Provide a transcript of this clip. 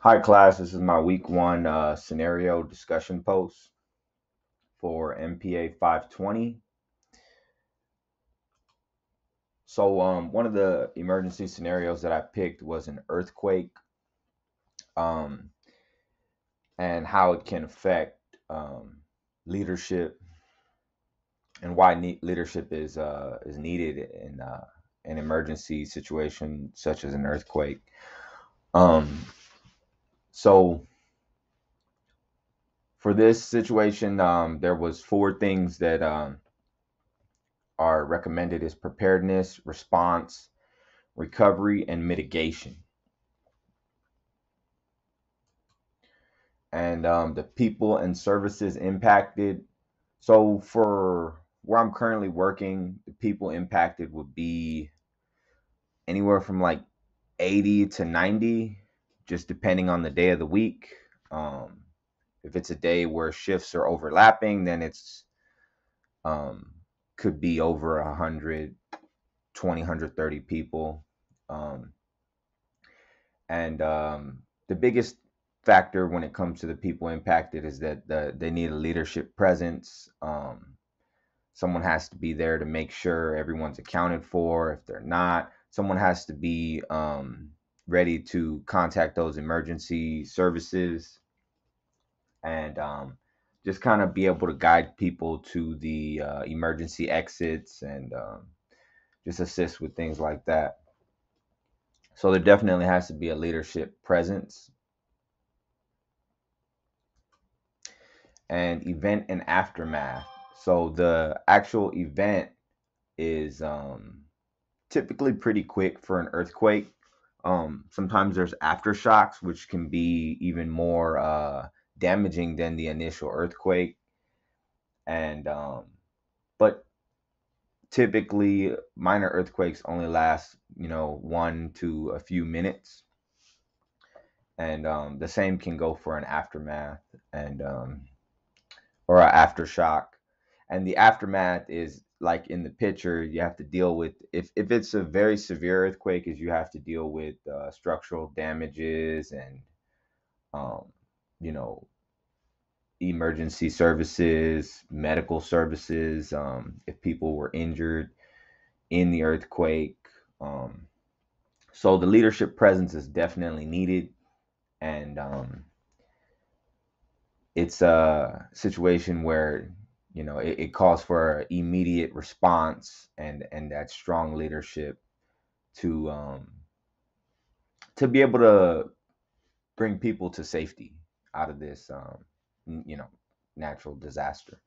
Hi, class. This is my week one uh, scenario discussion post for MPA 520. So, um, one of the emergency scenarios that I picked was an earthquake um, and how it can affect um, leadership and why ne- leadership is uh, is needed in uh, an emergency situation such as an earthquake. Um, so for this situation, um, there was four things that um, are recommended: is preparedness, response, recovery, and mitigation. And um, the people and services impacted. So for where I'm currently working, the people impacted would be anywhere from like 80 to 90 just depending on the day of the week. Um, if it's a day where shifts are overlapping, then it's um, could be over 120, 130 people. Um, and um, the biggest factor when it comes to the people impacted is that the, they need a leadership presence. Um, someone has to be there to make sure everyone's accounted for. If they're not, someone has to be um, ready to contact those emergency services and um, just kind of be able to guide people to the uh, emergency exits and um, just assist with things like that. So there definitely has to be a leadership presence. And event and aftermath. So the actual event is um, typically pretty quick for an earthquake. Um, sometimes there's aftershocks, which can be even more uh, damaging than the initial earthquake. And um, but typically minor earthquakes only last, you know, one to a few minutes. And um, the same can go for an aftermath and um, or an aftershock. And the aftermath is like in the picture, you have to deal with if if it's a very severe earthquake, is you have to deal with uh, structural damages and um, you know emergency services, medical services, um, if people were injured in the earthquake. Um, so the leadership presence is definitely needed, and um, it's a situation where you know it, it calls for immediate response and and that strong leadership to um to be able to bring people to safety out of this um you know natural disaster